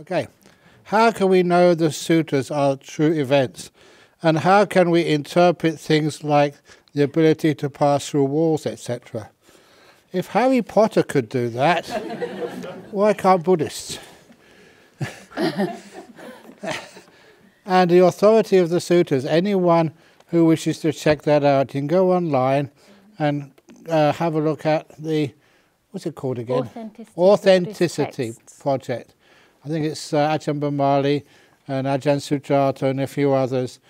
Okay. How can we know the sutras are true events? And how can we interpret things like the ability to pass through walls, etc.? If Harry Potter could do that, why can't Buddhists? and the authority of the sutras, anyone who wishes to check that out, you can go online and uh, have a look at the, what's it called again? Authenticity, Authenticity Project. I think it's uh, Ajahn Brahmali and Ajahn Sujato and a few others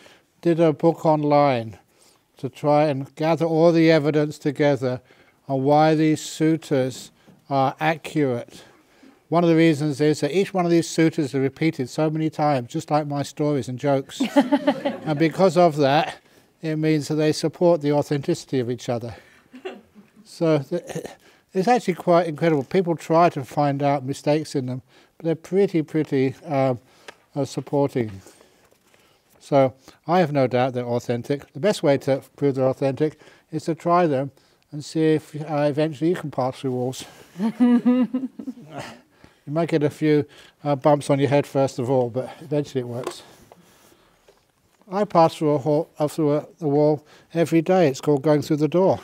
did a book online to try and gather all the evidence together on why these sutras are accurate. One of the reasons is that each one of these sutras are repeated so many times, just like my stories and jokes. and because of that, it means that they support the authenticity of each other. So it's actually quite incredible. People try to find out mistakes in them, they're pretty, pretty um, uh, supporting. So I have no doubt they're authentic. The best way to prove they're authentic is to try them and see if uh, eventually you can pass through walls. you might get a few uh, bumps on your head first of all, but eventually it works. I pass through a, hall, uh, through a, a wall every day. It's called going through the door.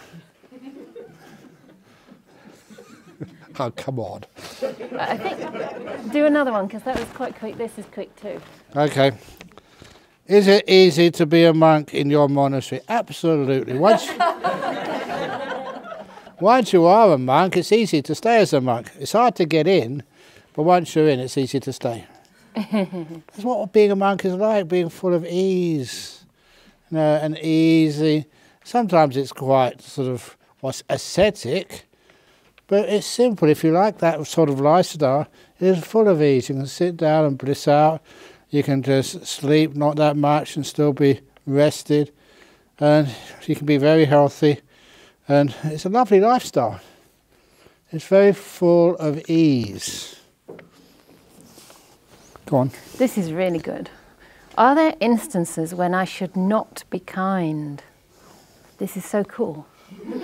Oh, come on. I think do another one because that was quite quick. This is quick too. Okay. Is it easy to be a monk in your monastery? Absolutely. Once, once you are a monk, it's easy to stay as a monk. It's hard to get in, but once you're in, it's easy to stay. That's what being a monk is like, being full of ease. You know, and easy. Sometimes it's quite sort of what's ascetic, but it's simple. If you like that sort of lifestyle, it is full of ease. You can sit down and bliss out. You can just sleep not that much and still be rested. And you can be very healthy. And it's a lovely lifestyle. It's very full of ease. Go on. This is really good. Are there instances when I should not be kind? This is so cool.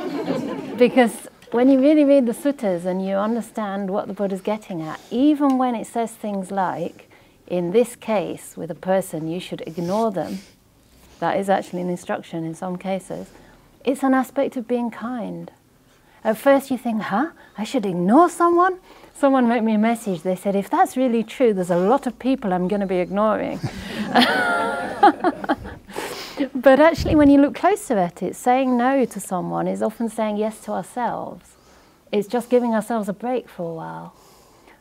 because when you really read the suttas and you understand what the Buddha's getting at, even when it says things like, in this case, with a person, you should ignore them, that is actually an instruction in some cases, it's an aspect of being kind. At first, you think, huh, I should ignore someone? Someone wrote me a message. They said, if that's really true, there's a lot of people I'm going to be ignoring. but actually, when you look closer at it, saying no to someone is often saying yes to ourselves. It's just giving ourselves a break for a while.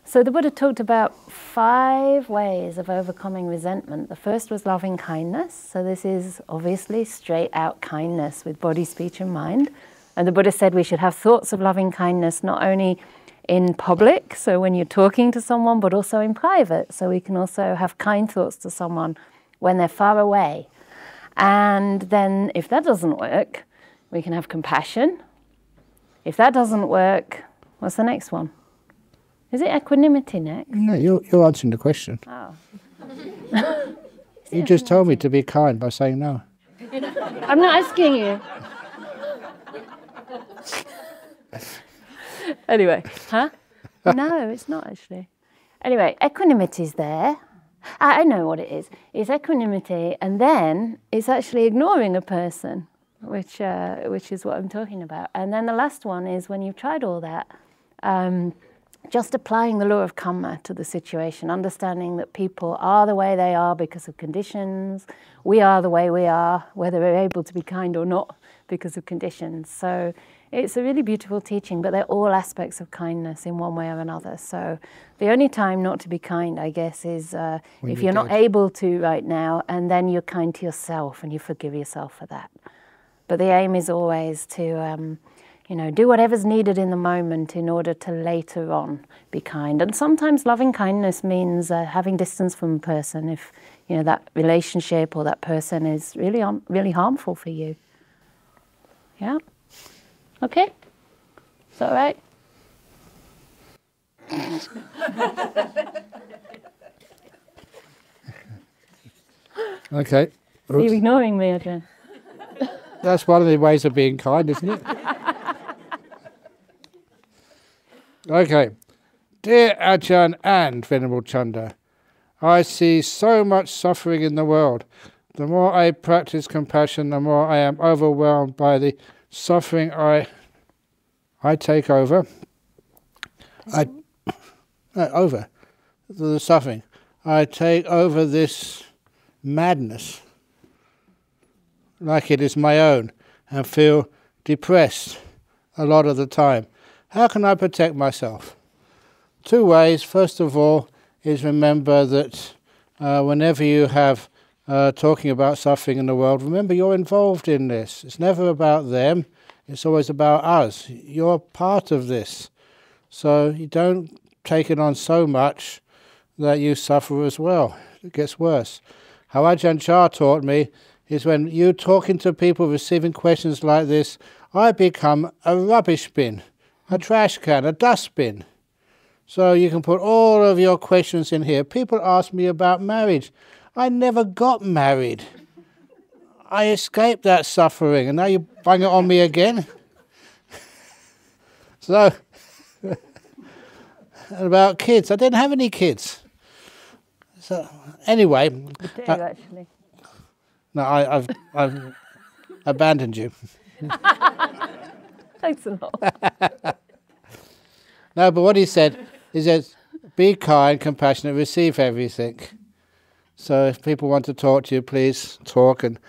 So the Buddha talked about five ways of overcoming resentment. The first was loving kindness. So this is obviously straight out kindness with body, speech, and mind. And the Buddha said we should have thoughts of loving kindness not only in public, so when you're talking to someone, but also in private. So we can also have kind thoughts to someone when they're far away. And then if that doesn't work, we can have compassion. If that doesn't work, what's the next one? Is it equanimity next? No, you're, you're answering the question. Oh. You just told me to be kind by saying no. I'm not asking you. anyway, huh? No, it's not actually. Anyway, equanimity is there. I know what it is. It's equanimity, and then it's actually ignoring a person, which uh, which is what I'm talking about. And then the last one is when you've tried all that, um, just applying the law of karma to the situation, understanding that people are the way they are because of conditions. We are the way we are, whether we're able to be kind or not because of conditions. So it's a really beautiful teaching, but they're all aspects of kindness in one way or another. So the only time not to be kind, I guess, is uh, if you're not able to right now, and then you're kind to yourself and you forgive yourself for that. But the aim is always to, um, you know, do whatever's needed in the moment in order to later on be kind. And sometimes loving kindness means uh, having distance from a person if you know that relationship or that person is really on, really harmful for you. Yeah. Okay. Is that all right? Okay. Are you ignoring me again? That's one of the ways of being kind, isn't it? okay. Dear Ajahn and Venerable Candā, I see so much suffering in the world. The more I practice compassion, the more I am overwhelmed by the suffering I I take over. I uh, over the suffering. I take over this madness like it is my own and feel depressed a lot of the time. How can I protect myself? Two ways. First of all, is remember that uh, whenever you have uh, talking about suffering in the world, remember you're involved in this. It's never about them, it's always about us. You're part of this. So you don't take it on so much that you suffer as well. It gets worse. How Ajahn Chah taught me is when you're talking to people receiving questions like this, I become a rubbish bin, a trash can, a dustbin. So you can put all of your questions in here. People ask me about marriage. I never got married. I escaped that suffering, and now you bang it on me again. so, about kids, I didn't have any kids. So, anyway. do, uh, actually. No, I, have I've abandoned you. Thanks a lot. no, but what he said he says, be kind, compassionate, receive everything. So if people want to talk to you, please talk and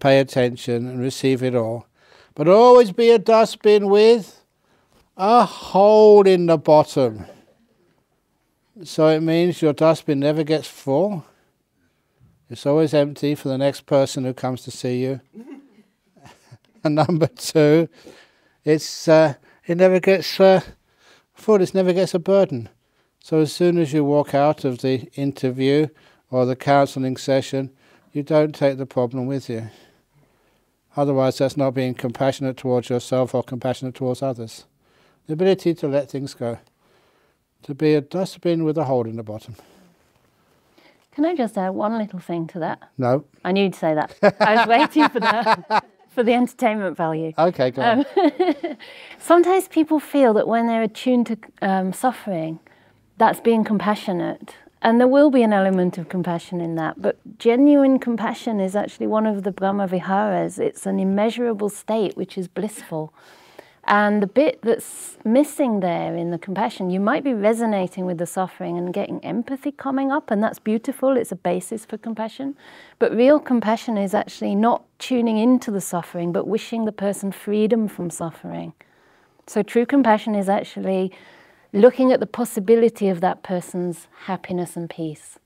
pay attention and receive it all. But always be a dustbin with a hole in the bottom. So it means your dustbin never gets full. It's always empty for the next person who comes to see you. and number two, it's uh, it never gets uh, Fortis never gets a burden. So as soon as you walk out of the interview or the counselling session, you don't take the problem with you. Otherwise, that's not being compassionate towards yourself or compassionate towards others. The ability to let things go. To be a dustbin with a hole in the bottom. Can I just add one little thing to that? No. I knew you'd say that. I was waiting for that. for the entertainment value. Okay, go. Um, sometimes people feel that when they're attuned to um, suffering, that's being compassionate. And there will be an element of compassion in that. But genuine compassion is actually one of the Brahma Viharas. It's an immeasurable state which is blissful. And the bit that's missing there in the compassion, you might be resonating with the suffering and getting empathy coming up, and that's beautiful. It's a basis for compassion. But real compassion is actually not tuning into the suffering, but wishing the person freedom from suffering. So true compassion is actually looking at the possibility of that person's happiness and peace.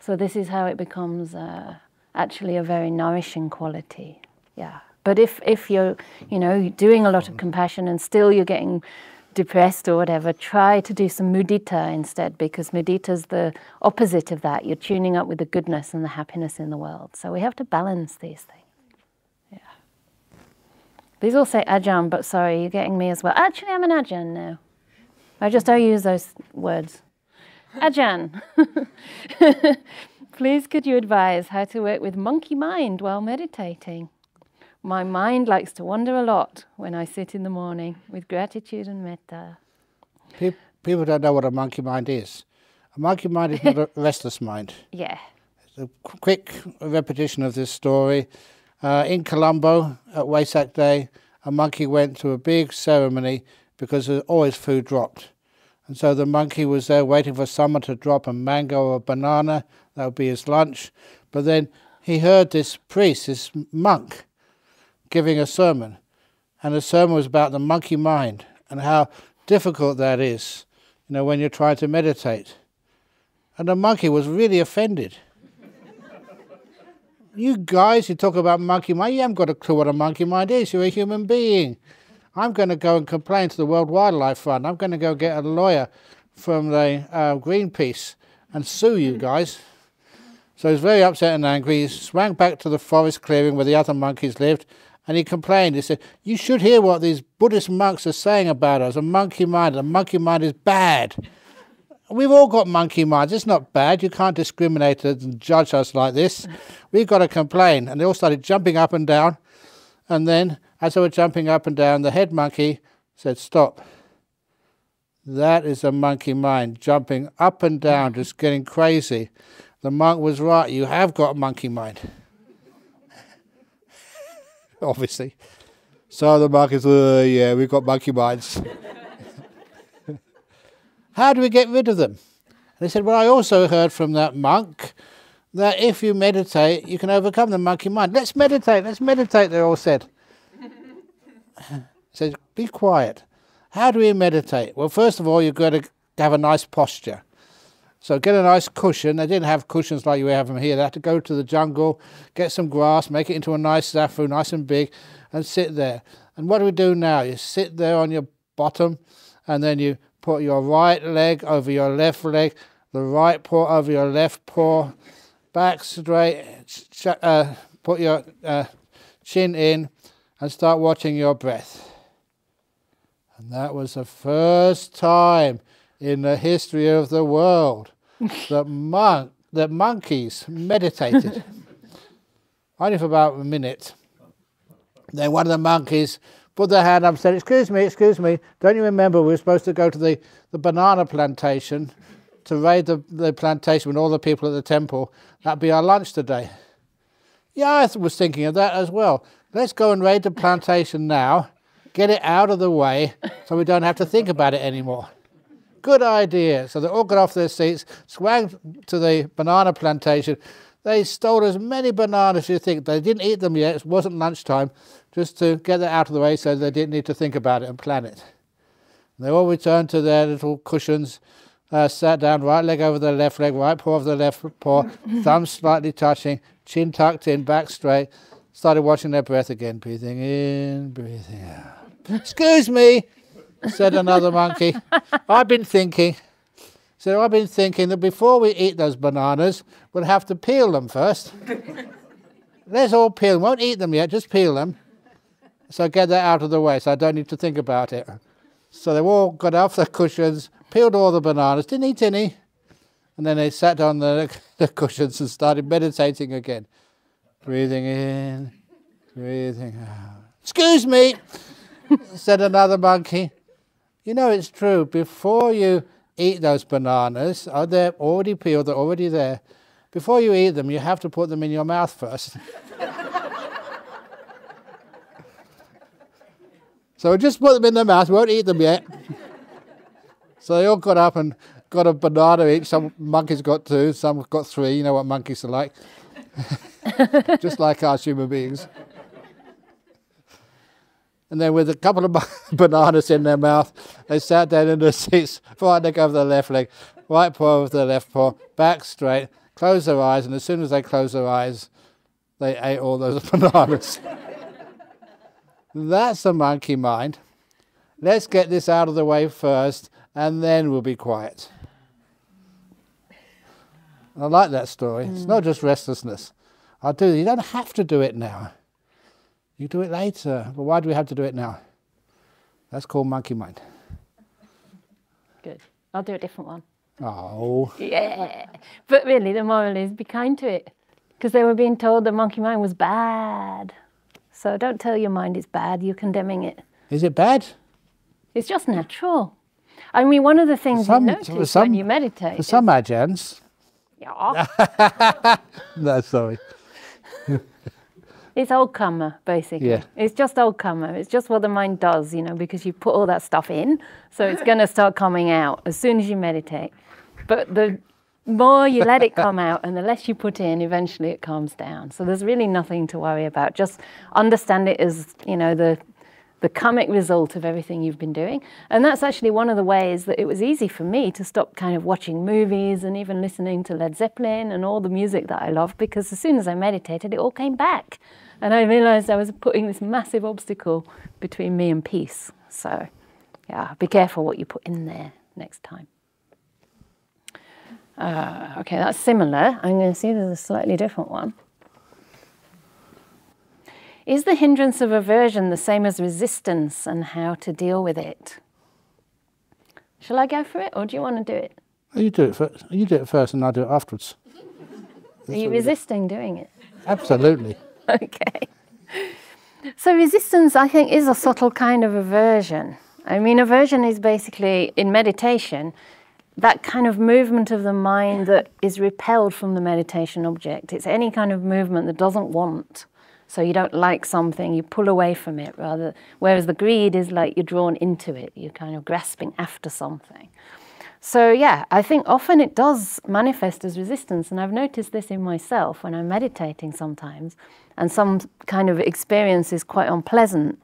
So this is how it becomes uh, actually a very nourishing quality. Yeah. But if, if you're, you know, doing a lot of compassion and still you're getting depressed or whatever, try to do some mudita instead because mudita is the opposite of that. You're tuning up with the goodness and the happiness in the world. So we have to balance these things. Yeah. These all say Ajahn, but sorry, you're getting me as well. Actually, I'm an Ajahn now. I just don't use those words. Ajahn, please could you advise how to work with monkey mind while meditating? My mind likes to wander a lot when I sit in the morning with gratitude and metta. People don't know what a monkey mind is. A monkey mind is not a restless mind. Yeah. It's a quick repetition of this story. Uh, in Colombo, at Wesak Day, a monkey went to a big ceremony because there's always food dropped. And so the monkey was there waiting for someone to drop a mango or a banana. That would be his lunch. But then he heard this priest, this monk, giving a sermon. And the sermon was about the monkey mind and how difficult that is, you know, when you're trying to meditate. And the monkey was really offended. you guys who talk about monkey mind, you haven't got a clue what a monkey mind is. You're a human being. I'm going to go and complain to the World Wildlife Fund. I'm going to go get a lawyer from the uh, Greenpeace and sue you guys. So he's very upset and angry. He swam back to the forest clearing where the other monkeys lived and he complained. He said, You should hear what these Buddhist monks are saying about us. A monkey mind, a monkey mind is bad. We've all got monkey minds. It's not bad. You can't discriminate and judge us like this. We've got to complain. And they all started jumping up and down. And then, as they were jumping up and down, the head monkey said, Stop. That is a monkey mind, jumping up and down, just getting crazy. The monk was right, you have got a monkey mind. Obviously. So the monk is, uh, yeah, we've got monkey minds. How do we get rid of them? They said, Well, I also heard from that monk that if you meditate, you can overcome the monkey mind. Let's meditate, let's meditate, they all said. said, Be quiet. How do we meditate? Well, first of all, you've got to have a nice posture. So get a nice cushion. They didn't have cushions like you have them here. They had to go to the jungle, get some grass, make it into a nice zafu, nice and big, and sit there. And what do we do now? You sit there on your bottom, and then you put your right leg over your left leg, the right paw over your left paw, back straight, uh, put your uh, chin in, and start watching your breath. And that was the first time in the history of the world that monk that monkeys meditated. Only for about a minute. Then one of the monkeys put their hand up and said, Excuse me, excuse me, don't you remember we were supposed to go to the, the banana plantation to raid the, the plantation with all the people at the temple? That'd be our lunch today. Yeah, I was thinking of that as well. Let's go and raid the plantation now, get it out of the way so we don't have to think about it anymore. Good idea. So they all got off their seats, swam to the banana plantation. They stole as many bananas as you think. They didn't eat them yet, it wasn't lunchtime just to get that out of the way so they didn't need to think about it and plan it. And they all returned to their little cushions, uh, sat down, right leg over the left leg, right paw over the left paw, thumb slightly touching, chin tucked in, back straight, started watching their breath again, breathing in, breathing out. Excuse me, said another monkey. I've been thinking. So I've been thinking that before we eat those bananas, we'll have to peel them first. Let's all peel them. Won't eat them yet, just peel them. So get that out of the way so I don't need to think about it. So they all got off their cushions, peeled all the bananas, didn't eat any. And then they sat on the, the cushions and started meditating again. Breathing in, breathing out. Excuse me, said another monkey. You know, it's true. Before you eat those bananas, are they already peeled, they're already there. Before you eat them, you have to put them in your mouth first. So just put them in their mouth, won't eat them yet. so they all got up and got a banana each. Some monkeys got two, some got three. You know what monkeys are like. just like us human beings. And then with a couple of bananas in their mouth, they sat down in their seats, right leg over the left leg, right paw over the left paw, back straight, closed their eyes, and as soon as they closed their eyes, they ate all those bananas. That's the monkey mind. Let's get this out of the way first, and then we'll be quiet. I like that story. Mm. It's not just restlessness. I do. You don't have to do it now. You do it later. But why do we have to do it now? That's called monkey mind. Good. I'll do a different one. Oh. Yeah. But really, the moral is be kind to it. Because they were being told the monkey mind was bad. So don't tell your mind it's bad, you're condemning it. Is it bad? It's just natural. I mean, one of the things some, you notice some, when you meditate. For some agents. Yeah. no, sorry. It's old karma, basically. Yeah. It's just old karma. It's just what the mind does, you know, because you put all that stuff in, so it's going to start coming out as soon as you meditate. But the more you let it come out and the less you put in, eventually it calms down. So there's really nothing to worry about. Just understand it as, you know, the the karmic result of everything you've been doing. And that's actually one of the ways that it was easy for me to stop kind of watching movies and even listening to Led Zeppelin and all the music that I love because as soon as I meditated, it all came back. And I realized I was putting this massive obstacle between me and peace. So, yeah, be careful what you put in there next time. Uh, okay, that's similar. I'm going to see there's a slightly different one. Is the hindrance of aversion the same as resistance and how to deal with it? Shall I go for it or do you want to do it? You do it first. You do it first and I'll do it afterwards. Are you resisting doing it? Absolutely. okay. So resistance, I think, is a subtle kind of aversion. I mean, aversion is basically in meditation that kind of movement of the mind that is repelled from the meditation object. It's any kind of movement that doesn't want. So you don't like something, you pull away from it rather. Whereas the greed is like you're drawn into it, you're kind of grasping after something. So yeah, I think often it does manifest as resistance, and I've noticed this in myself when I'm meditating sometimes, and some kind of experience is quite unpleasant.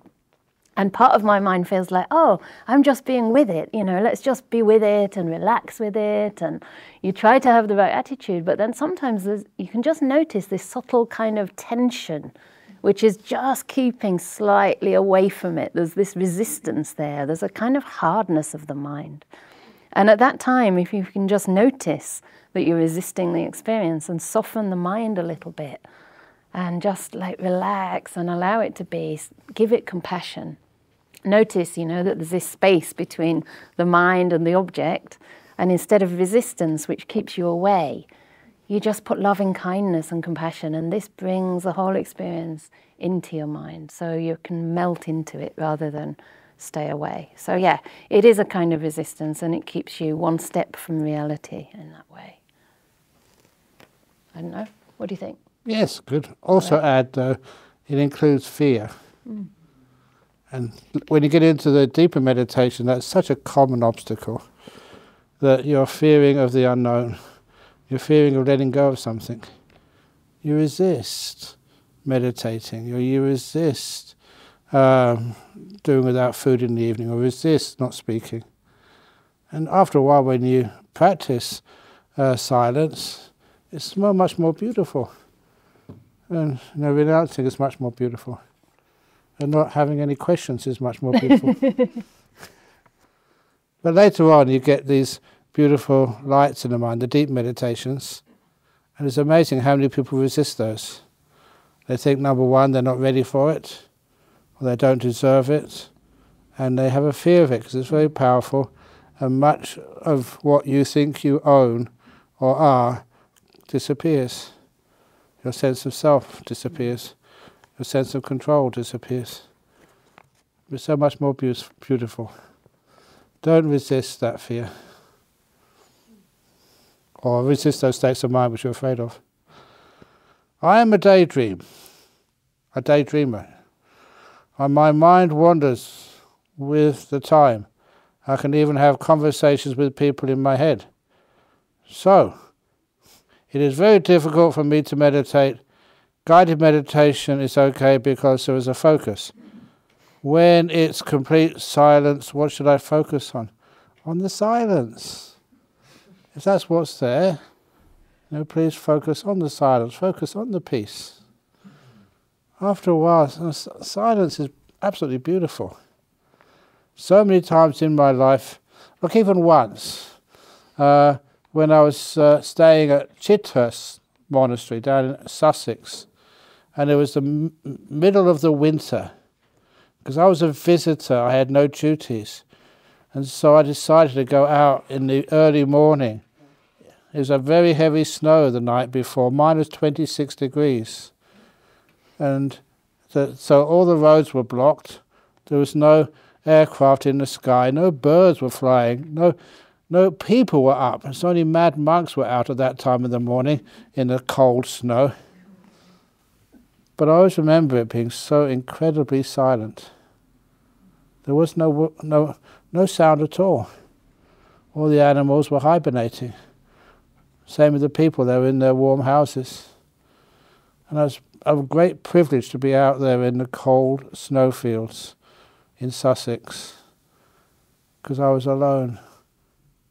And part of my mind feels like, oh, I'm just being with it, you know, let's just be with it and relax with it. And you try to have the right attitude, but then sometimes you can just notice this subtle kind of tension, which is just keeping slightly away from it. There's this resistance there, there's a kind of hardness of the mind. And at that time, if you can just notice that you're resisting the experience and soften the mind a little bit and just like relax and allow it to be, give it compassion. Notice, you know, that there's this space between the mind and the object, and instead of resistance, which keeps you away, you just put loving kindness and compassion, and this brings the whole experience into your mind so you can melt into it rather than stay away. So, yeah, it is a kind of resistance and it keeps you one step from reality in that way. I don't know. What do you think? Yes, good. Also, add though, it includes fear. Mm. And when you get into the deeper meditation, that's such a common obstacle that you're fearing of the unknown, you're fearing of letting go of something. You resist meditating, or you resist um, doing without food in the evening, or resist not speaking. And after a while, when you practice uh, silence, it's much more beautiful. And you know, renouncing is much more beautiful. And not having any questions is much more beautiful. but later on, you get these beautiful lights in the mind, the deep meditations. And it's amazing how many people resist those. They think, number one, they're not ready for it or they don't deserve it, and they have a fear of it because it's very powerful, and much of what you think you own or are disappears. Your sense of self disappears. Your sense of control disappears. It's so much more be- beautiful. Don't resist that fear. Or resist those states of mind which you're afraid of. I am a daydream, a daydreamer. And my mind wanders with the time. I can even have conversations with people in my head. So, it is very difficult for me to meditate. Guided meditation is okay because there is a focus. When it's complete silence, what should I focus on? On the silence. If that's what's there, you know, please focus on the silence, focus on the peace after a while, silence is absolutely beautiful. So many times in my life, look, even once, uh, when I was uh, staying at Chithurst Monastery down in Sussex, and it was the middle of the winter, because I was a visitor, I had no duties, and so I decided to go out in the early morning. It was a very heavy snow the night before, minus 26 degrees and the, so all the roads were blocked. There was no aircraft in the sky, no birds were flying, no no people were up. It's only mad monks were out at that time of the morning in the cold snow. But I always remember it being so incredibly silent. There was no no no sound at all. All the animals were hibernating. Same with the people; they were in their warm houses. And I was a great privilege to be out there in the cold snowfields in Sussex because I was alone.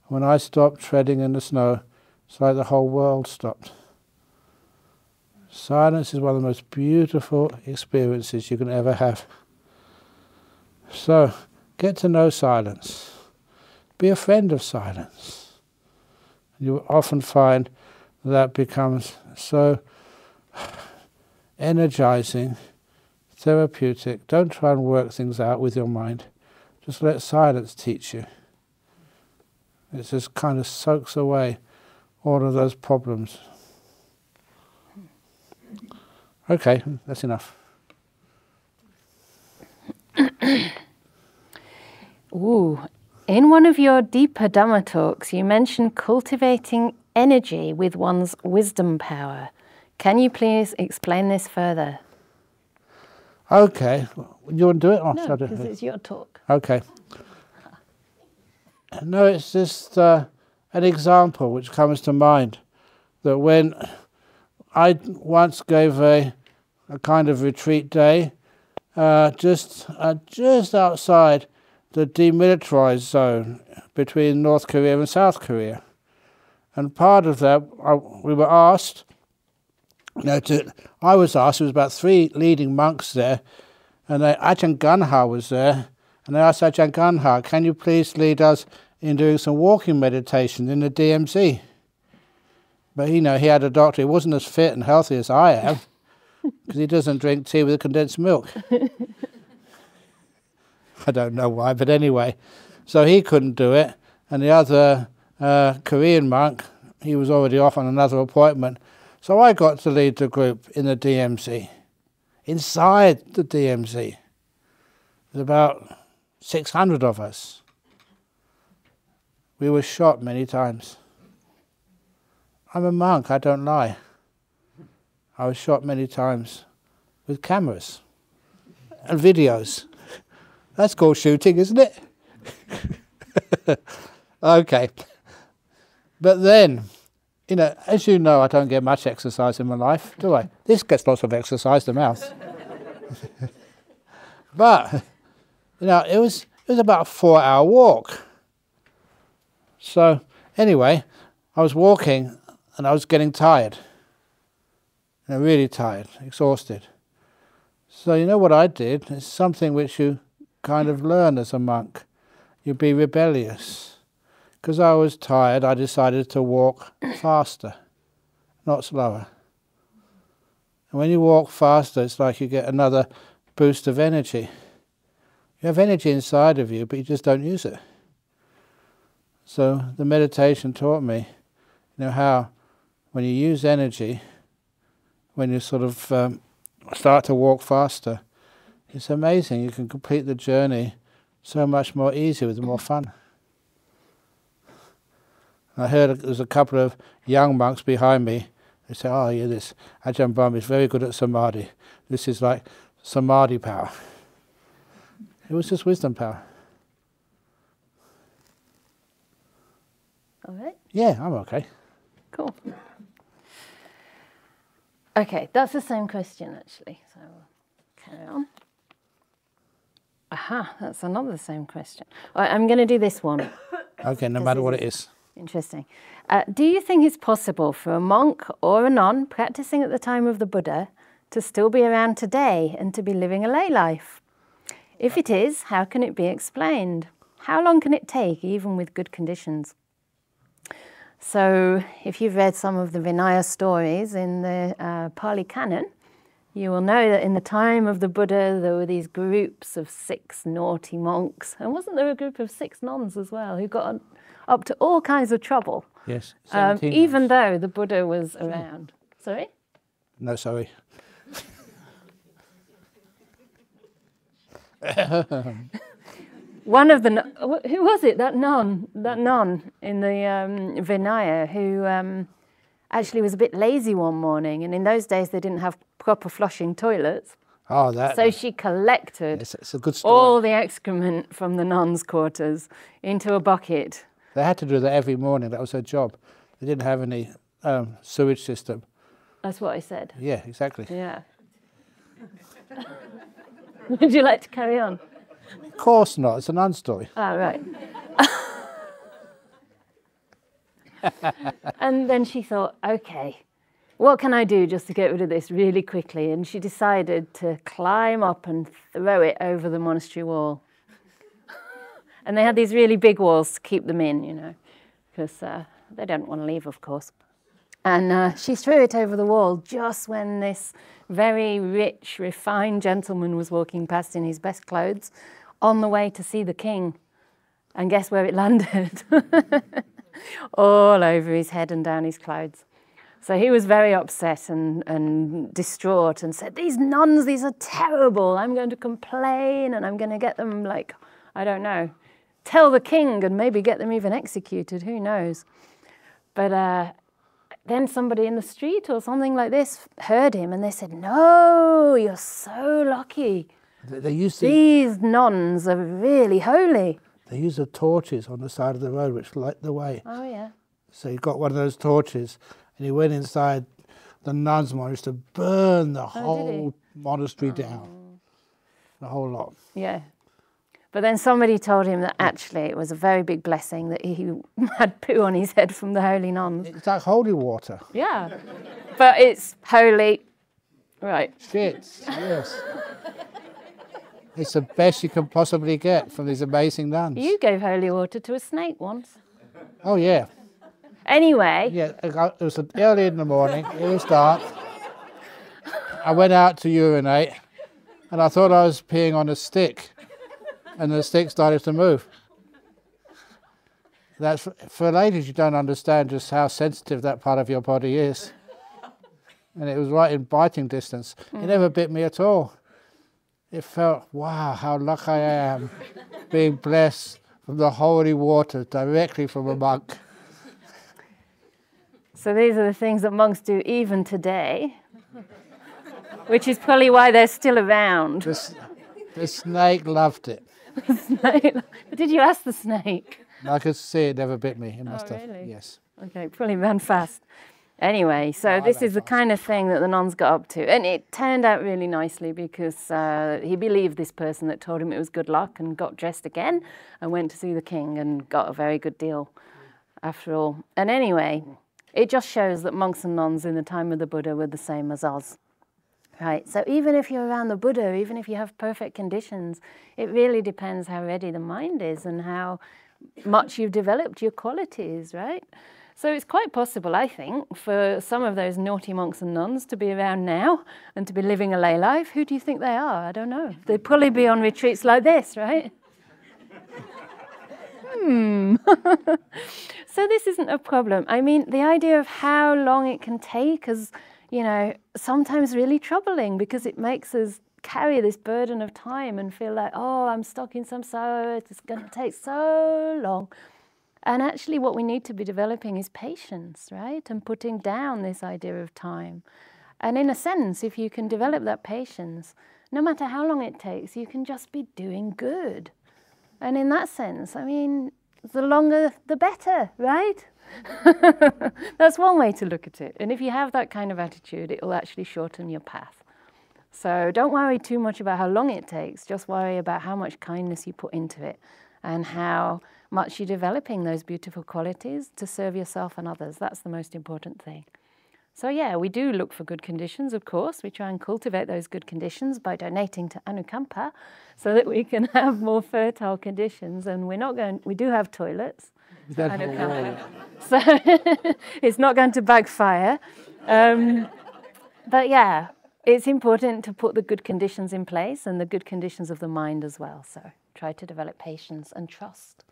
When I stopped treading in the snow, it's like the whole world stopped. Silence is one of the most beautiful experiences you can ever have. So, get to know silence. Be a friend of silence. You often find that becomes so energizing, therapeutic. Don't try and work things out with your mind. Just let silence teach you. It just kind of soaks away all of those problems. Okay, that's enough. Ooh, in one of your deeper Dhamma talks, you mentioned cultivating energy with one's wisdom power. Can you please explain this further? Okay. You want to do it? Oh, No, shall I do because it's your talk. Okay. No, it's just uh, an example which comes to mind that when I once gave a, a kind of retreat day uh, just uh, just outside the demilitarized zone between North Korea and South Korea, and part of that I, we were asked. You know, to, I was asked. There was about three leading monks there, and uh, Ajahn Ganha was there, and I asked Ajahn Ganha, "Can you please lead us in doing some walking meditation in the DMZ?" But you know, he had a doctor. He wasn't as fit and healthy as I am, because he doesn't drink tea with condensed milk. I don't know why, but anyway, so he couldn't do it, and the other uh, Korean monk, he was already off on another appointment. So I got to lead the group in the DMZ, inside the DMZ. There's about 600 of us. We were shot many times. I'm a monk, I don't lie. I was shot many times with cameras and videos. That's called shooting, isn't it? okay. But then, you know, as you know, I don't get much exercise in my life, do I? This gets lots of exercise, the mouth. but, you know, it was it was about a four hour walk. So anyway, I was walking and I was getting tired. You know, really tired, exhausted. So you know what I did? It's something which you kind of learn as a monk. You'd be rebellious. Because I was tired, I decided to walk faster, not slower. And when you walk faster, it's like you get another boost of energy. You have energy inside of you, but you just don't use it. So the meditation taught me, you know, how when you use energy, when you sort of um, start to walk faster, it's amazing. You can complete the journey so much more easy with more fun. I heard there was a couple of young monks behind me. They said, "Oh, yeah, this Ajahn Brahm is very good at samadhi. This is like samadhi power." It was just wisdom power. All right, Yeah, I'm okay. cool. Okay, that's the same question actually. So we'll carry on. Aha, that's another the same question. Right, I'm going to do this one. Okay, no matter what it. it is. Interesting. Uh, do you think it's possible for a monk or a nun practicing at the time of the Buddha to still be around today and to be living a lay life? If it is, how can it be explained? How long can it take, even with good conditions? So, if you've read some of the Vinaya stories in the uh, Pali Canon, you will know that in the time of the Buddha, there were these groups of six naughty monks. And wasn't there a group of six nuns as well who got up to all kinds of trouble? Yes. Um, 17 even though the Buddha was around. Sorry? No, sorry. One of the who was it? That nun, that nun in the um, Vinaya who um, actually was a bit lazy one morning, and in those days they didn't have proper flushing toilets, Oh, that. so she collected it's, it's a good story. all the excrement from the nuns' quarters into a bucket. They had to do that every morning. That was her job. They didn't have any um, sewage system. That's what I said. Yeah, exactly. Yeah. Would you like to carry on? Of course not. It's a nun story. Ah, right. and then she thought, okay, what can I do just to get rid of this really quickly? And she decided to climb up and throw it over the monastery wall. and they had these really big walls to keep them in, you know, because uh, they don't want to leave, of course. And uh, she threw it over the wall just when this very rich, refined gentleman was walking past in his best clothes on the way to see the king. And guess where it landed? All over his head and down his clothes. So he was very upset and, and distraught and said, These nuns, these are terrible. I'm going to complain and I'm going to get them, like, I don't know, tell the king and maybe get them even executed, who knows. But uh, then somebody in the street or something like this heard him and they said, No, you're so lucky. They, used to, These nuns are really holy. They used the torches on the side of the road which light the way. Oh, yeah. So he got one of those torches and he went inside the nuns' monastery to burn the Oh, whole monastery oh. down. The whole lot. Yeah. But then somebody told him that actually it was a very big blessing that he had poo on his head from the holy nuns. It's like holy water. Yeah. But it's holy. Right. Shit, yes. It's the best you can possibly get from these amazing nuns. You gave holy water to a snake once. Oh, yeah. Anyway, Yeah, it was early in the morning. It was dark. I went out to urinate, and I thought I was peeing on a stick, and the stick started to move. That's for ladies. You don't understand just how sensitive that part of your body is, and it was right in biting distance. It mm. never bit me at all. It felt wow, how lucky I am, being blessed from the holy water directly from a monk. so these are the things that monks do even today, which is probably why they're still around. The, the snake loved it. but did you ask the snake? I could see it never bit me. It must have. Oh, really? Yes. Okay, probably ran fast. Anyway, so this is the kind of thing that the nuns got up to. And it turned out really nicely because uh, he believed this person that told him it was good luck and got dressed again and went to see the king and got a very good deal after all. And anyway, it just shows that monks and nuns in the time of the Buddha were the same as us. Right, so even if you're around the Buddha, even if you have perfect conditions, it really depends how ready the mind is and how much you've developed your qualities, right? So it's quite possible, I think, for some of those naughty monks and nuns to be around now and to be living a lay life. Who do you think they are? I don't know. They'd probably be on retreats like this, right? Hmm. so this isn't a problem. I mean, the idea of how long it can take is, you know, sometimes really troubling because it makes us carry this burden of time and feel like, oh, I'm stuck in samsara, it's going to take so long. And actually, what we need to be developing is patience, right? And putting down this idea of time. And in a sense, if you can develop that patience, no matter how long it takes, you can just be doing good. And in that sense, I mean, the longer the better, right? That's one way to look at it. And if you have that kind of attitude, it will actually shorten your path. So don't worry too much about how long it takes, just worry about how much kindness you put into it and how much you're developing those beautiful qualities to serve yourself and others. That's the most important thing. So, yeah, we do look for good conditions, of course. We try and cultivate those good conditions by donating to Anukampa so that we can have more fertile conditions. And we're not going, we do have toilets. That's I don't all know. right. So it's not going to backfire. Um, but yeah, it's important to put the good conditions in place and the good conditions of the mind as well. So try to develop patience and trust.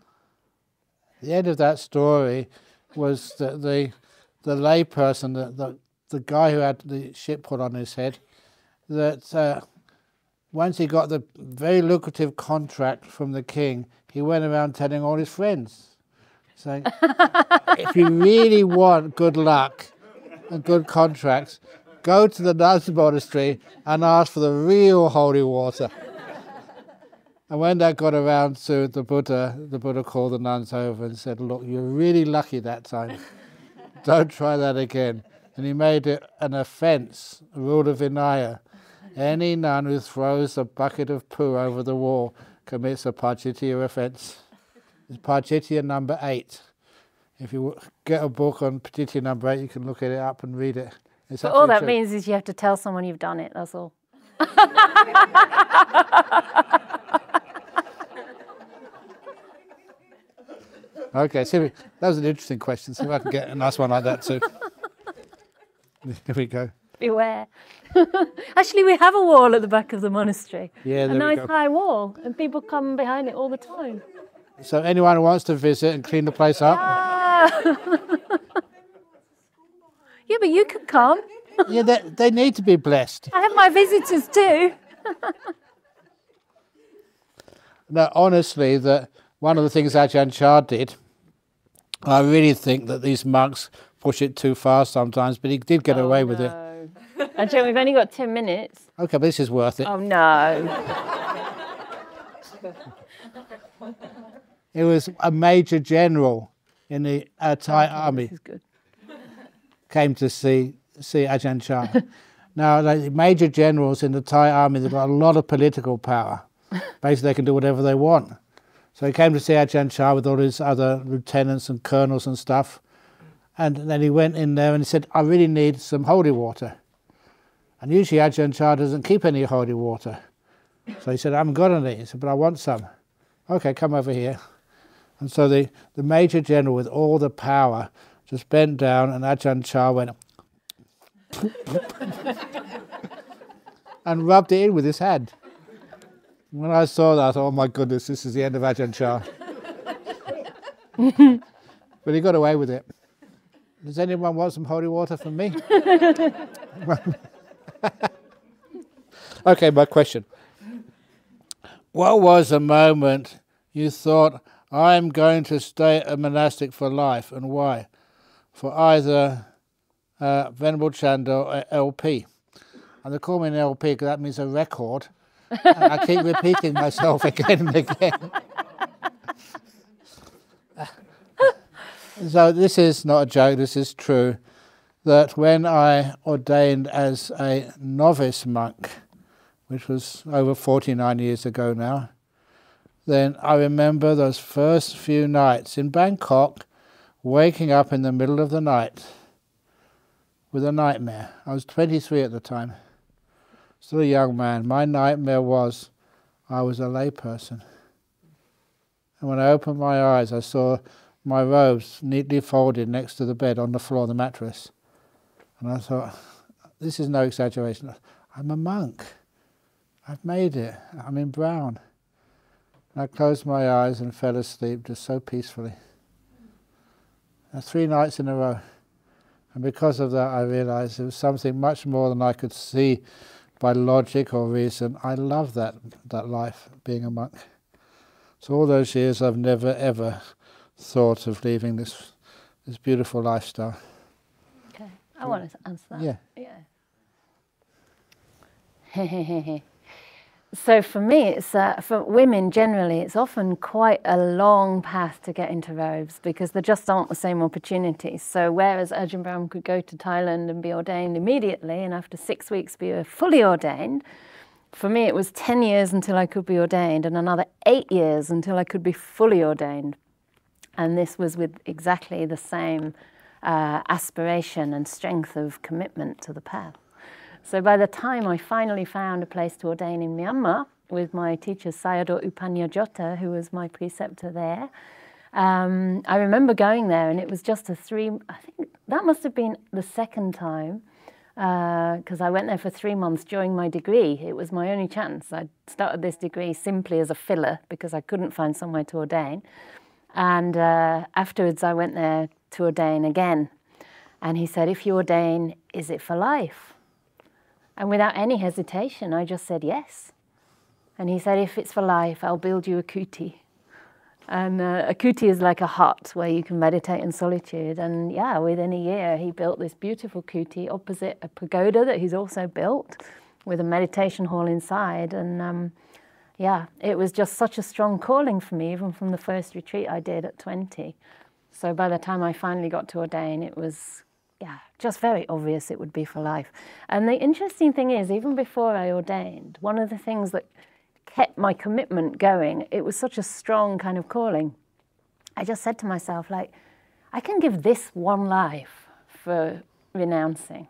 The end of that story was that the the layperson, the, the the guy who had the shit put on his head, that uh, once he got the very lucrative contract from the king, he went around telling all his friends, saying, "If you really want good luck and good contracts, go to the nuns monastery and ask for the real holy water." And when that got around to the Buddha, the Buddha called the nuns over and said, Look, you're really lucky that time. Don't try that again. And he made it an offense, a rule of Vinaya. Any nun who throws a bucket of poo over the wall commits a Pācittiya offense. It's Pācittiya number eight. If you get a book on Pācittiya number eight, you can look at it up and read it. It's But all that true. means is you have to tell someone you've done it, that's all. Okay, so that was an interesting question. See if I can get a nice one like that too. Here we go. Beware. Actually, we have a wall at the back of the monastery. Yeah, a there we nice high wall, and people come behind it all the time. So anyone who wants to visit and clean the place up, Ah. yeah, but you can come. Yeah, they, they need to be blessed. I have my visitors too. No, honestly, that one of the things Ajahn Chah did, I really think that these monks push it too far sometimes, but he did get oh, away no. with it. Ajahn, we've only got 10 minutes. Okay, but this is worth it. Oh, no. He was a major general in the uh, Thai army. This is good. Came to see see Ajahn Chah. now, the major generals in the Thai army, they've got a lot of political power. Basically, they can do whatever they want. So he came to see Ajahn Chah with all his other lieutenants and colonels and stuff. And then he went in there and he said, I really need some holy water. And usually Ajahn Chah doesn't keep any holy water. So he said, I haven't got any. He said, but I want some. Okay, come over here. And so the, the major general with all the power just bent down and Ajahn Chah went and rubbed it in with his hand. When I saw that, I thought, oh my goodness, this is the end of Ajahn Chah. but he got away with it. Does anyone want some holy water from me? okay, my question. What was a moment you thought, I'm going to stay a monastic for life, and why? For either uh, Venerable Candā or LP. And they call me an LP because that means a record. and I keep repeating myself again and again. so this is not a joke, this is true. That when I ordained as a novice monk, which was over 49 years ago now, then I remember those first few nights in Bangkok, waking up in the middle of the night with a nightmare. I was 23 at the time, still a young man. My nightmare was I was a layperson. And when I opened my eyes, I saw my robes neatly folded next to the bed on the floor, of the mattress. And I thought, this is no exaggeration. I'm a monk. I've made it. I'm in brown. And I closed my eyes and fell asleep just so peacefully. Three nights in a row. And because of that, I realized it was something much more than I could see by logic or reason. I love that, that life, being a monk. So all those years, I've never ever thought of leaving this, this beautiful lifestyle. Okay. I want to answer that. Yeah. Yeah. so for me, it's uh, for women generally, it's often quite a long path to get into robes because there just aren't the same opportunities. So whereas Ajahn Brahm could go to Thailand and be ordained immediately, and after six weeks be fully ordained, for me it was 10 years until I could be ordained and another eight years until I could be fully ordained. And this was with exactly the same uh, aspiration and strength of commitment to the path. So by the time I finally found a place to ordain in Myanmar with my teacher Sayadaw Upanyajota, who was my preceptor there, um, I remember going there and it was just a three, I think that must have been the second time because uh, I went there for three months during my degree. It was my only chance. I started this degree simply as a filler because I couldn't find somewhere to ordain. And uh, afterwards, I went there to ordain again. And he said, If you ordain, is it for life? And without any hesitation, I just said yes. And he said, If it's for life, I'll build you a kuti. And uh, a kuti is like a hut where you can meditate in solitude. And yeah, within a year, he built this beautiful kuti opposite a pagoda that he's also built with a meditation hall inside. And um, yeah, it was just such a strong calling for me, even from the first retreat I did at 20. So by the time I finally got to ordain, it was, yeah, just very obvious it would be for life. And the interesting thing is, even before I ordained, one of the things that kept my commitment going, it was such a strong kind of calling. I just said to myself, like, I can give this one life for renouncing.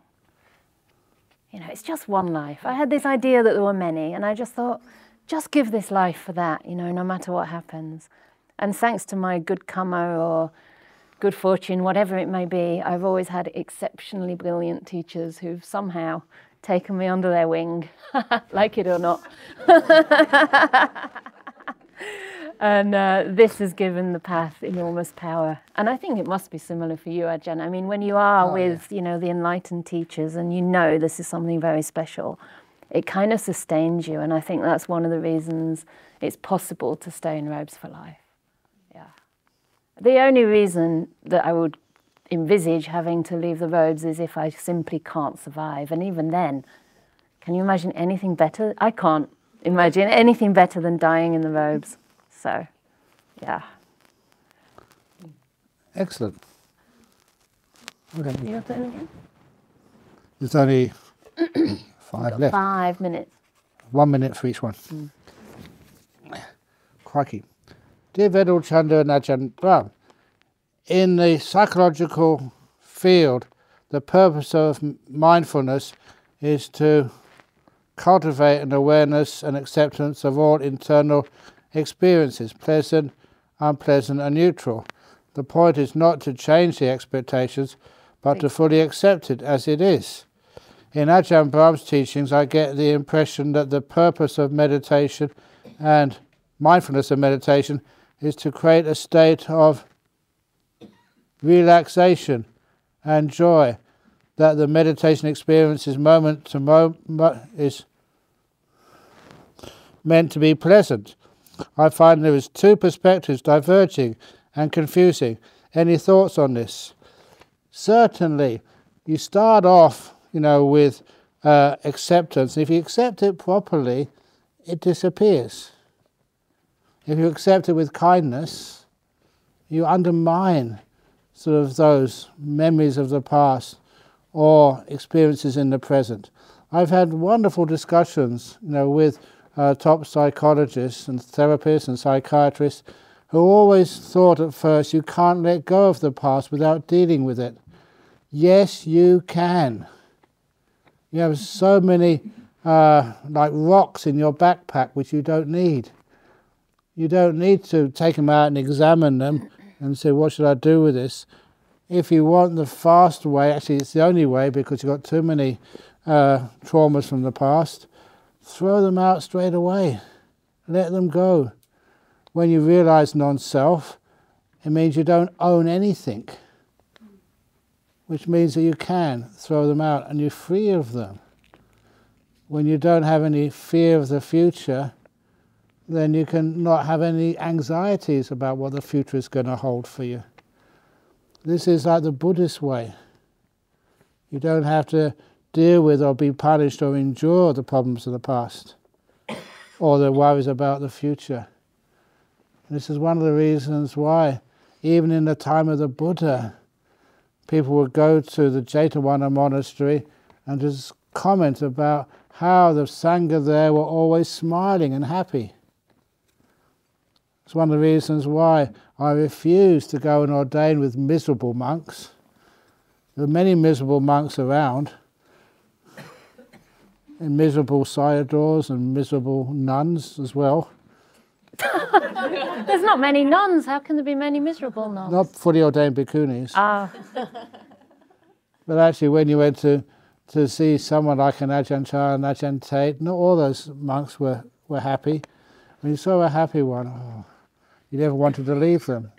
You know, it's just one life. I had this idea that there were many, and I just thought, just give this life for that, you know, no matter what happens. And thanks to my good karma or good fortune, whatever it may be, I've always had exceptionally brilliant teachers who've somehow taken me under their wing, like it or not. and uh, this has given the path enormous power. And I think it must be similar for you, Ajahn. I mean, when you are Oh, with, you know, the enlightened teachers and you know this is something very special, it kind of sustains you. And I think that's one of the reasons it's possible to stay in robes for life. The only reason that I would envisage having to leave the robes is if I simply can't survive. And even then, can you imagine anything better? I can't imagine anything better than dying in the robes. So, yeah. Excellent. Okay. Your turn again? There's only five left. Five minutes. One minute for each one. Hmm. Crikey. Dear Vedal Candā and Ajahn Brahm, in the psychological field, the purpose of mindfulness is to cultivate an awareness and acceptance of all internal experiences, pleasant, unpleasant, and neutral. The point is not to change the expectations, but to fully accept it as it is. In Ajahn Brahm's teachings, I get the impression that the purpose of meditation and mindfulness of meditation is to create a state of relaxation and joy that the meditation experience is moment to moment is meant to be pleasant. I find there is two perspectives diverging and confusing. Any thoughts on this? Certainly, you start off, you know, with uh, acceptance. If you accept it properly, it disappears. If you accept it with kindness, you undermine sort of those memories of the past or experiences in the present. I've had wonderful discussions, you know, with uh, top psychologists and therapists and psychiatrists who always thought at first you can't let go of the past without dealing with it. Yes, you can. You have so many uh, like rocks in your backpack which you don't need. You don't need to take them out and examine them and say, what should I do with this? If you want the fast way, actually it's the only way because you've got too many uh, traumas from the past, throw them out straight away. Let them go. When you realize non-self, it means you don't own anything, which means that you can throw them out and you're free of them. When you don't have any fear of the future, then you can not have any anxieties about what the future is going to hold for you. This is like the Buddhist way. You don't have to deal with or be punished or endure the problems of the past or the worries about the future. This is one of the reasons why, even in the time of the Buddha, people would go to the Jetavana monastery and just comment about how the Sangha there were always smiling and happy. It's one of the reasons why I refuse to go and ordain with miserable monks. There are many miserable monks around, and miserable sayadaws and miserable nuns as well. There's not many nuns. How can there be many miserable nuns? Not fully ordained bhikkhunis. Ah, But actually, when you went to, to see someone like an Ajahn Chah and Ajahn Tate, not all those monks were, were happy. When you saw a happy one, oh, you never wanted to leave them.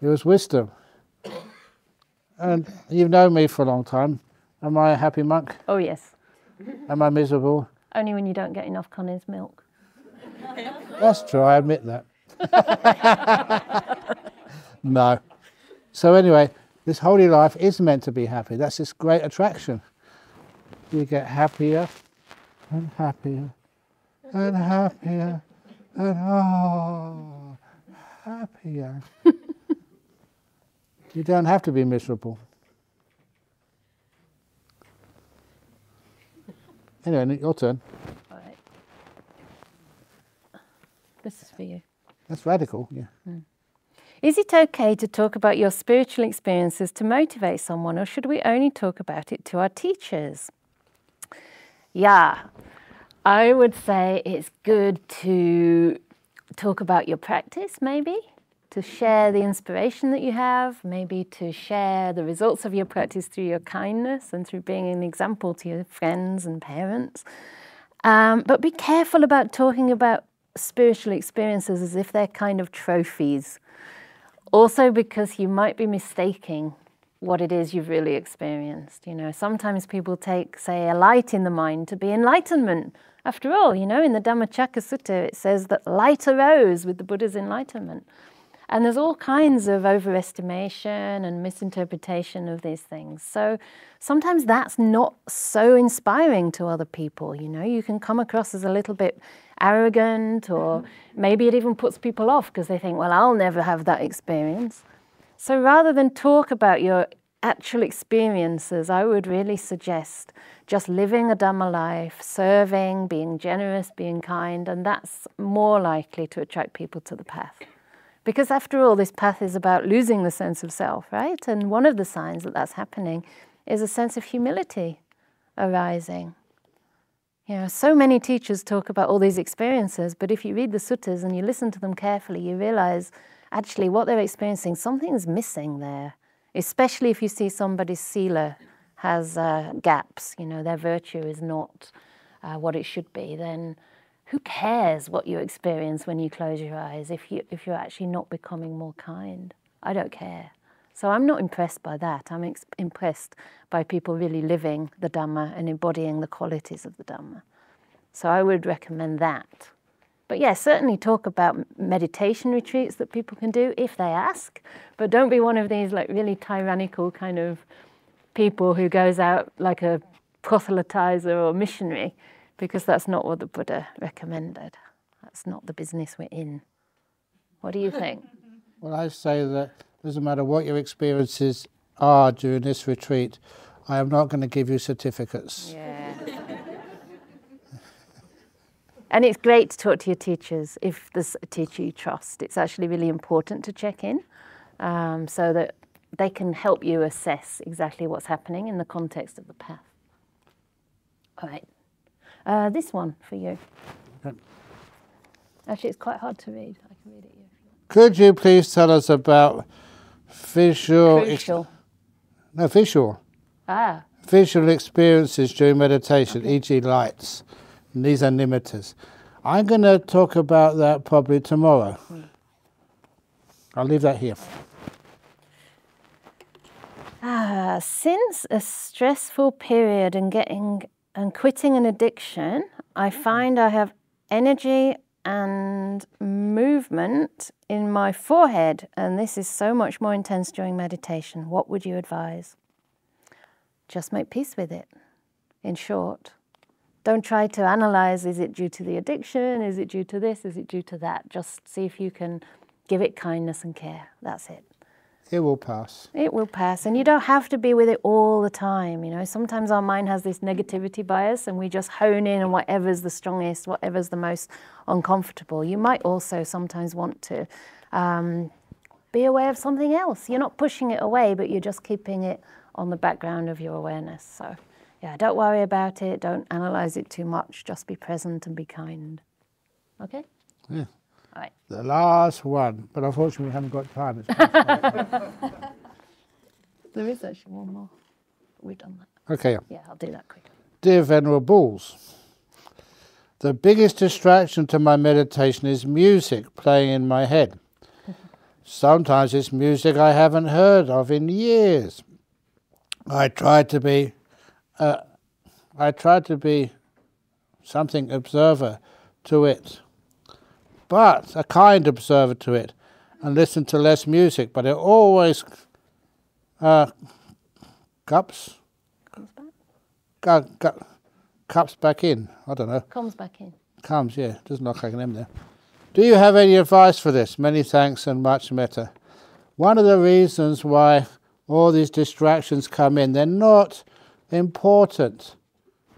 It was wisdom. And you've known me for a long time. Am I a happy monk? oh yes. Am I miserable? Only when you don't get enough Connie's milk. That's true, I admit that. no. So, anyway, this holy life is meant to be happy. That's this great attraction. You get happier and happier and happier and oh, happier. you don't have to be miserable. Anyway, your turn. All right. This is for you. That's radical, yeah. Hmm. Is it okay to talk about your spiritual experiences to motivate someone, or should we only talk about it to our teachers? Yeah, I would say it's good to talk about your practice, maybe, to share the inspiration that you have, maybe to share the results of your practice through your kindness and through being an example to your friends and parents. Um, but be careful about talking about spiritual experiences as if they're kind of trophies. Also, because you might be mistaking what it is you've really experienced. You know, sometimes people take, say, a light in the mind to be enlightenment. After all, you know, in the Dhammacakka Sutta, it says that light arose with the Buddha's enlightenment. And there's all kinds of overestimation and misinterpretation of these things. So sometimes that's not so inspiring to other people. You know, you can come across as a little bit arrogant, or mm-hmm. maybe it even puts people off because they think, well, I'll never have that experience. So rather than talk about your actual experiences, I would really suggest just living a Dhamma life, serving, being generous, being kind, and that's more likely to attract people to the path. Because after all, this path is about losing the sense of self, right? And one of the signs that that's happening is a sense of humility arising. You know, so many teachers talk about all these experiences, but if you read the suttas and you listen to them carefully, you realize actually what they're experiencing, something's missing there. Especially if you see somebody's sila has uh, gaps, you know, their virtue is not uh, what it should be, then who cares what you experience when you close your eyes if, you, if you're actually not becoming more kind? I don't care. So I'm not impressed by that. I'm impressed by people really living the Dhamma and embodying the qualities of the Dhamma. So I would recommend that. But yeah, certainly talk about meditation retreats that people can do if they ask. But don't be one of these like really tyrannical kind of people who goes out like a proselytizer or missionary, because that's not what the Buddha recommended. That's not the business we're in. What do you think? Well, I say that doesn't matter what your experiences are during this retreat, I am not going to give you certificates. Yeah. And it's great to talk to your teachers if there's a teacher you trust. It's actually really important to check in um, so that they can help you assess exactly what's happening in the context of the path. All right. Uh, this one for you. Okay. Actually, it's quite hard to read. I can read it here. Could you please tell us about visual. Crucial. no, visual. Ah. Visual experiences during meditation, okay. e.g., lights. And these are nimittas. I'm going to talk about that probably tomorrow. Mm. I'll leave that here. Ah, since a stressful period and getting and quitting an addiction, I find I have energy and movement in my forehead, and this is so much more intense during meditation. What would you advise? Just make peace with it, in short. Don't try to analyze is it due to the addiction? Is it due to this? Is it due to that? Just see if you can give it kindness and care. That's it. It will pass. It will pass. And you don't have to be with it all the time. You know, sometimes our mind has this negativity bias and we just hone in on whatever's the strongest, whatever's the most uncomfortable. You might also sometimes want to um, be aware of something else. You're not pushing it away, but you're just keeping it on the background of your awareness. So, yeah, don't worry about it. Don't analyze it too much. Just be present and be kind. Okay? Yeah. Right. The last one, but unfortunately we haven't got time. there is actually one more. We've done that. Okay. Yeah, I'll do that quickly. Dear Venerable Bulls, the biggest distraction to my meditation is music playing in my head. Sometimes it's music I haven't heard of in years. I try to be, uh, I try to be something observer to it but a kind observer to it, and listen to less music. But it always uh, cups, cups back in. I don't know. Comes back in. Comes, yeah. Doesn't look like an M there. Do you have any advice for this? Many thanks and much metta. One of the reasons why all these distractions come in, they're not important.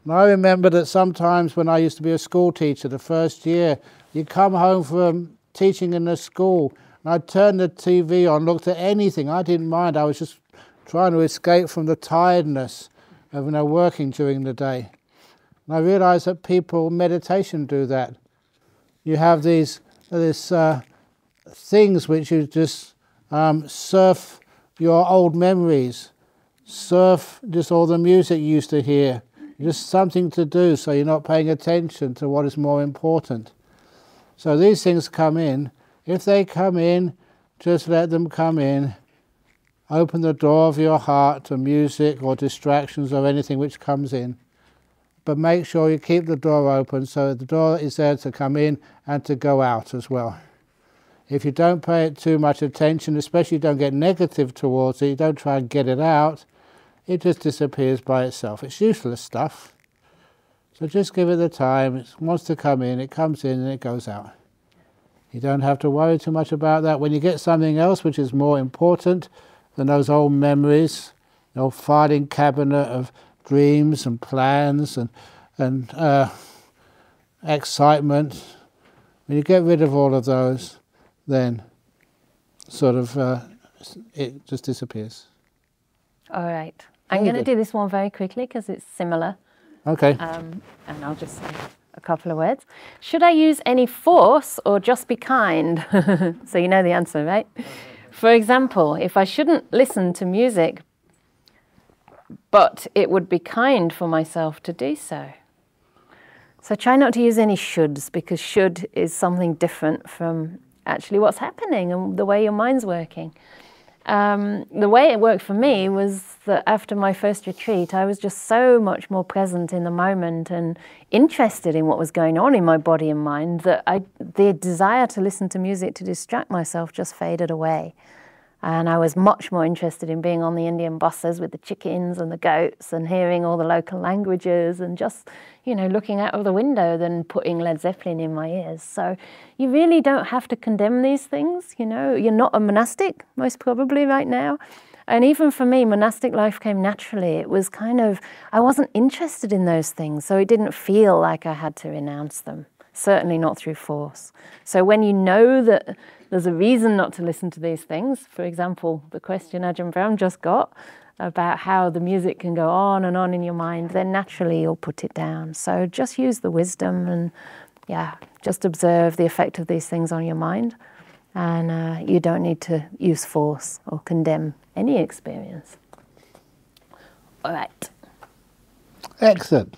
And I remember that sometimes when I used to be a school teacher, the first year, you'd come home from teaching in the school, and I'd turn the TV on, looked at anything. I didn't mind. I was just trying to escape from the tiredness of you know, working during the day. And I realized that people, meditation, do that. You have these, these uh, things which you just um, surf your old memories, surf just all the music you used to hear, just something to do so you're not paying attention to what is more important. So these things come in. If they come in, just let them come in. Open the door of your heart to music or distractions or anything which comes in. But make sure you keep the door open so the door is there to come in and to go out as well. If you don't pay it too much attention, especially don't get negative towards it, you don't try and get it out, it just disappears by itself. It's useless stuff. So just give it the time. It wants to come in, it comes in and it goes out. You don't have to worry too much about that. When you get something else which is more important than those old memories, the old filing cabinet of dreams and plans and, and uh, excitement, when you get rid of all of those, then sort of uh, it just disappears. All right. I'm going to do this one very quickly because it's similar. Okay. Um, and I'll just say a couple of words. Should I use any force or just be kind? so you know the answer, right? For example, if I shouldn't listen to music, but it would be kind for myself to do so. So try not to use any shoulds because should is something different from actually what's happening and the way your mind's working. Um, the way it worked for me was that after my first retreat, I was just so much more present in the moment and interested in what was going on in my body and mind that I, the desire to listen to music to distract myself just faded away. And I was much more interested in being on the Indian buses with the chickens and the goats and hearing all the local languages and just, you know, looking out of the window than putting Led Zeppelin in my ears. So you really don't have to condemn these things. You know, you're not a monastic, most probably right now. And even for me, monastic life came naturally. It was kind of, I wasn't interested in those things, so it didn't feel like I had to renounce them, certainly not through force. So when you know that there's a reason not to listen to these things. For example, the question Ajahn Brahm just got about how the music can go on and on in your mind, then naturally you'll put it down. So just use the wisdom and, yeah, just observe the effect of these things on your mind. And uh, you don't need to use force or condemn any experience. All right. Excellent.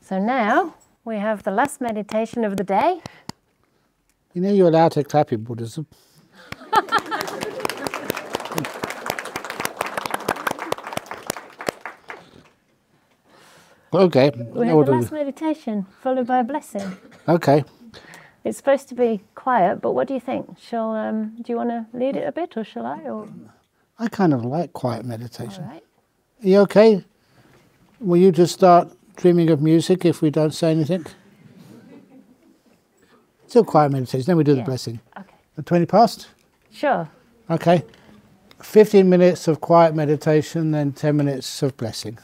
So now we have the last meditation of the day. You know you're allowed to clap in Buddhism. okay. We have the last meditation followed by a blessing. Okay. It's supposed to be quiet, but what do you think? Shall um, do you want to lead it a bit, or shall I? Or I kind of like quiet meditation. all right. Are you okay? Will you just start dreaming of music if we don't say anything? Still quiet meditation, then we do the blessing. Okay. At 20 past? Sure. Okay. 15 minutes of quiet meditation, then 10 minutes of blessing.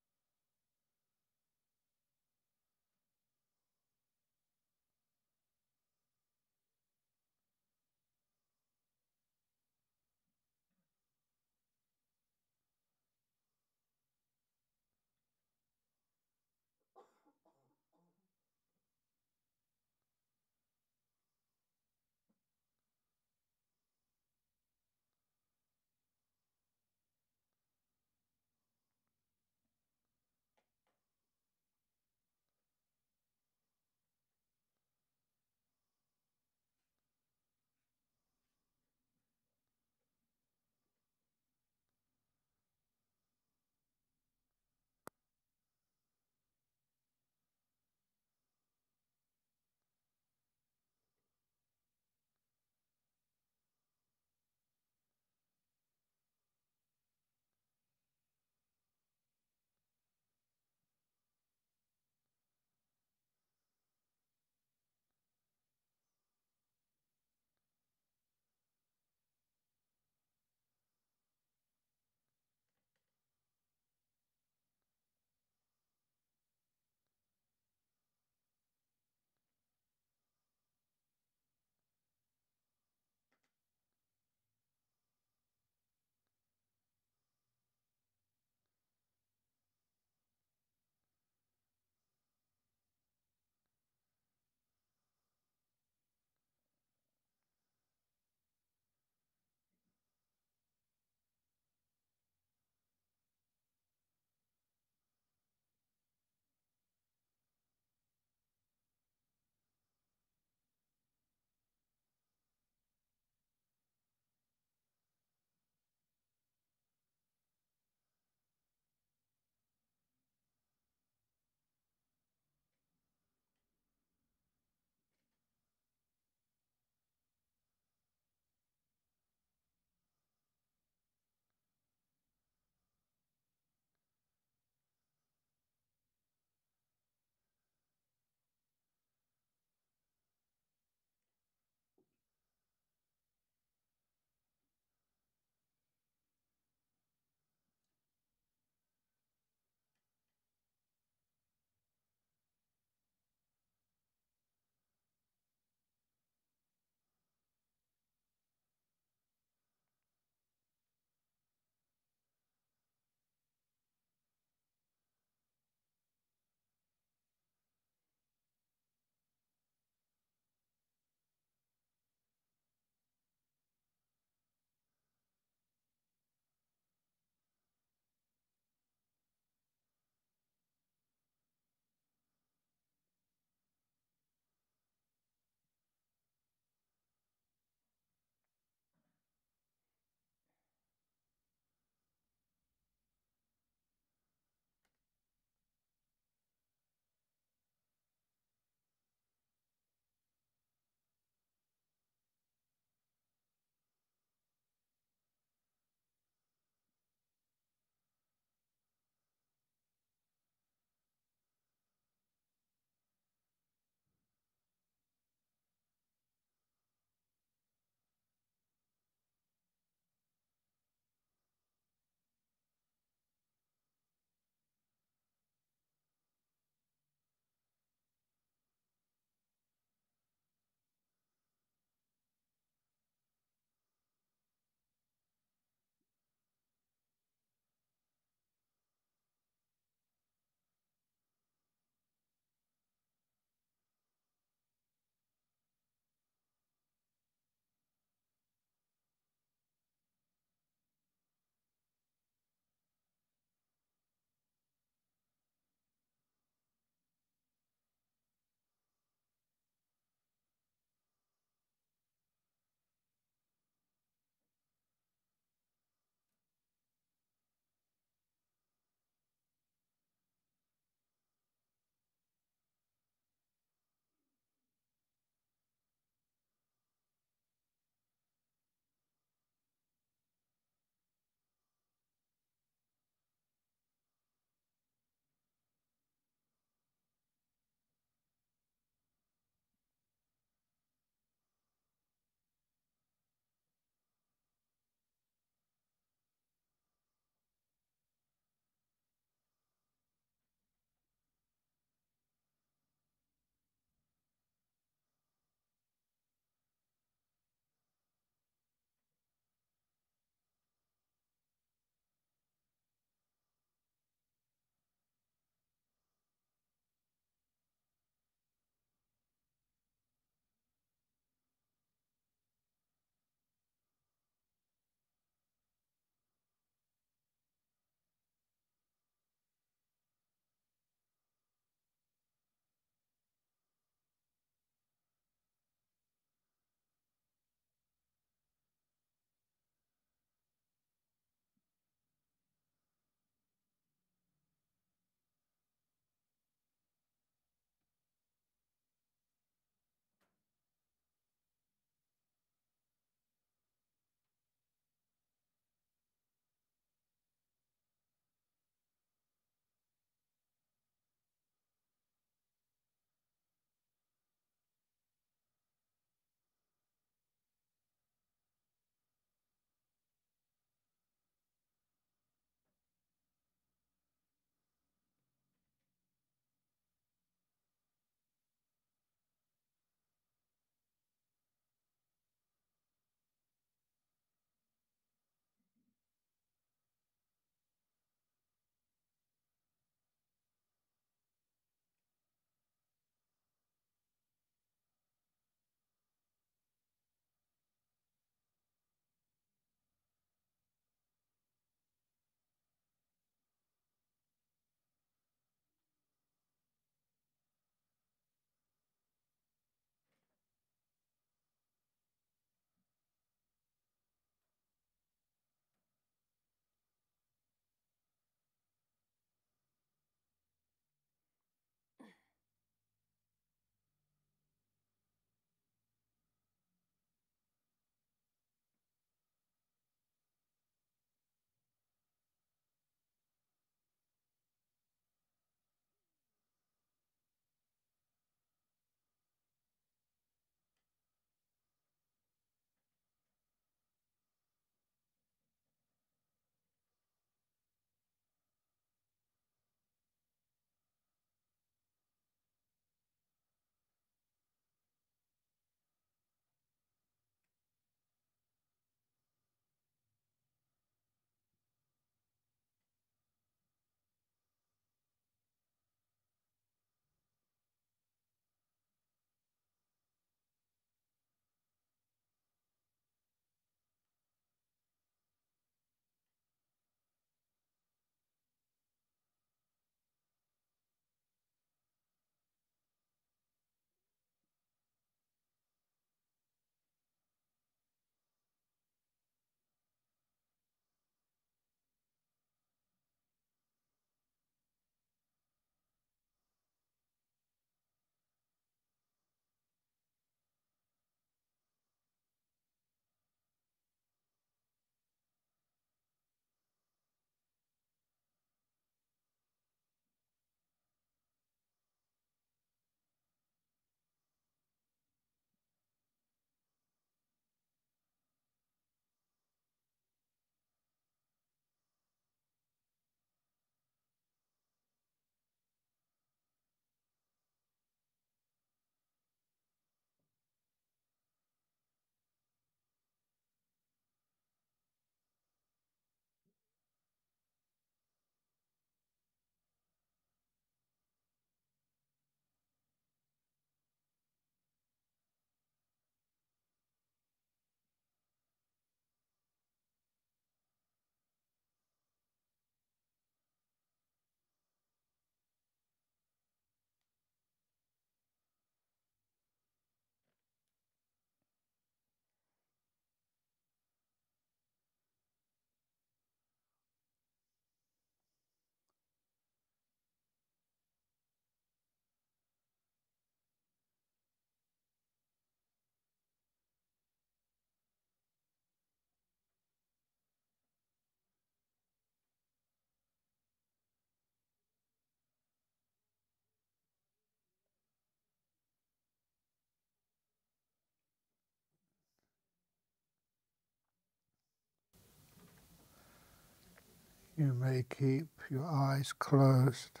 You may keep your eyes closed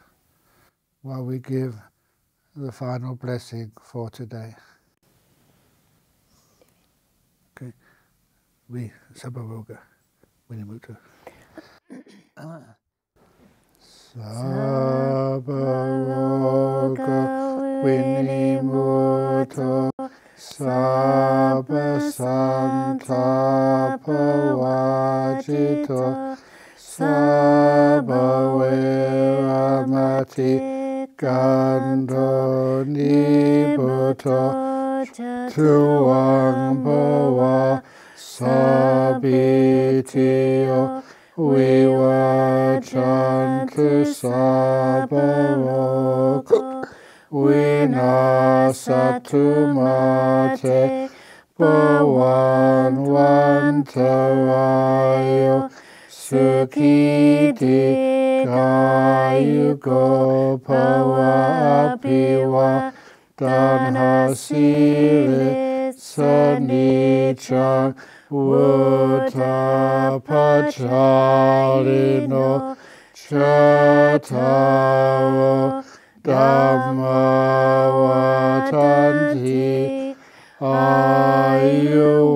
while we give the final blessing for today. Okay. We Sabavoga. Winimutu. Sabavoga. Winimutu. Sabba Sabaviramati Gandho Nibuto Tuang Bhawa Sabitiyo Vivachantu Sabavoko Vinasatu Mate Bhavan Vantavayo Sukiti Kayugo Pawapiwa Danhasiri Sanichang Utapachalino Chatavo Dhammavatanti Ayuvano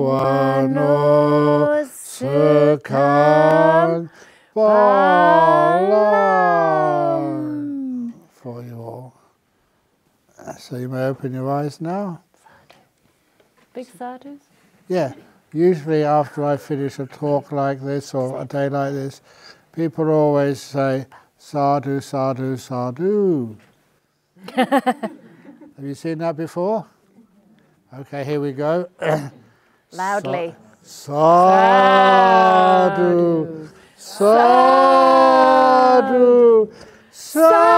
Sukhan Balan for you all. So you may open your eyes now. Big sadhus? Yeah, usually after I finish a talk like this or a day like this, people always say, sadhu, sadhu, sadhu. Have you seen that before? Okay, here we go. Loudly. Sadhu, sadhu, sadhu.